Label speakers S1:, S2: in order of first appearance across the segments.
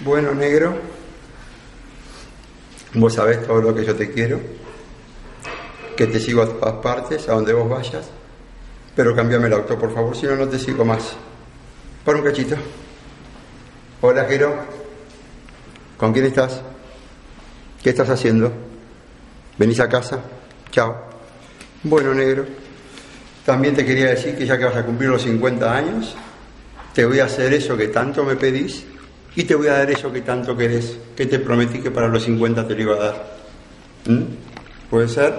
S1: Bueno, negro, vos sabés todo lo que yo te quiero, que te sigo a todas partes, a donde vos vayas, pero cambiame el auto, por favor, si no, no te sigo más. Para un cachito. Hola, Jero. ¿Con quién estás? ¿Qué estás haciendo? ¿Venís a casa? Chao. Bueno, negro. También te quería decir que ya que vas a cumplir los 50 años, te voy a hacer eso que tanto me pedís y te voy a dar eso que tanto querés, que te prometí que para los 50 te lo iba a dar. ¿Mm? ¿Puede ser?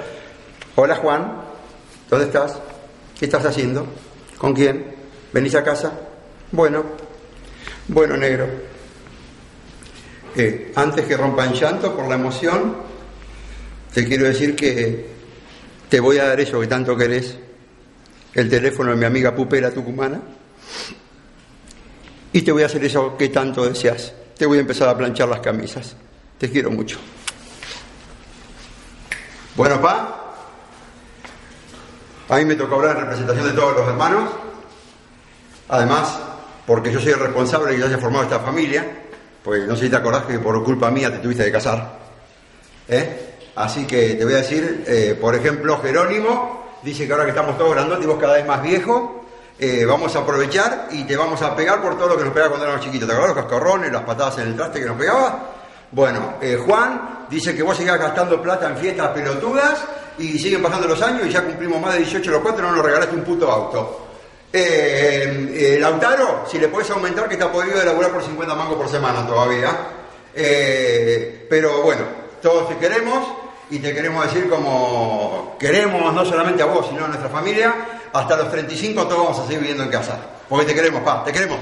S1: Hola Juan, ¿dónde estás? ¿Qué estás haciendo? ¿Con quién? ¿Venís a casa? Bueno, bueno negro. Eh, antes que rompa en llanto por la emoción, te quiero decir que te voy a dar eso que tanto querés, el teléfono de mi amiga Pupera Tucumana, y te voy a hacer eso que tanto deseas. Te voy a empezar a planchar las camisas. Te quiero mucho. Bueno, pa, a mí me tocó hablar en representación de todos los hermanos. Además, porque yo soy el responsable de que haya formado esta familia, pues no sé si te acordás que por culpa mía te tuviste de casar. ¿Eh? Así que te voy a decir, eh, por ejemplo, Jerónimo dice que ahora que estamos todos grandotes y vos cada vez más viejos, eh, vamos a aprovechar y te vamos a pegar por todo lo que nos pegaba cuando éramos chiquitos. ¿Te acuerdas los cascarrones, las patadas en el traste que nos pegaba? Bueno, eh, Juan dice que vos seguís gastando plata en fiestas pelotudas y siguen pasando los años y ya cumplimos más de 18 los cuatro y no nos regalaste un puto auto. Eh, Lautaro, si le puedes aumentar que está podido elaborar por 50 mangos por semana todavía. pero bueno, todos te queremos y te queremos decir como queremos no solamente a vos, sino a nuestra familia, hasta los 35 todos vamos a seguir viviendo en casa. Porque te queremos, pa, te queremos.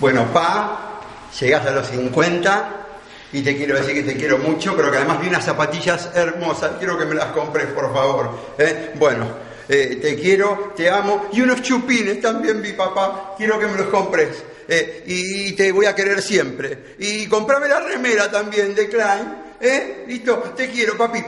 S1: Bueno, pa, llegás a los 50 y te quiero decir que te quiero mucho, pero que además vi unas zapatillas hermosas, quiero que me las compres, por favor. ¿eh? Bueno, eh, te quiero, te amo, y unos chupines también vi, papá, quiero que me los compres. Eh, y te voy a querer siempre. Y comprame la remera también de Klein, ¿Eh? Listo, te quiero, papi.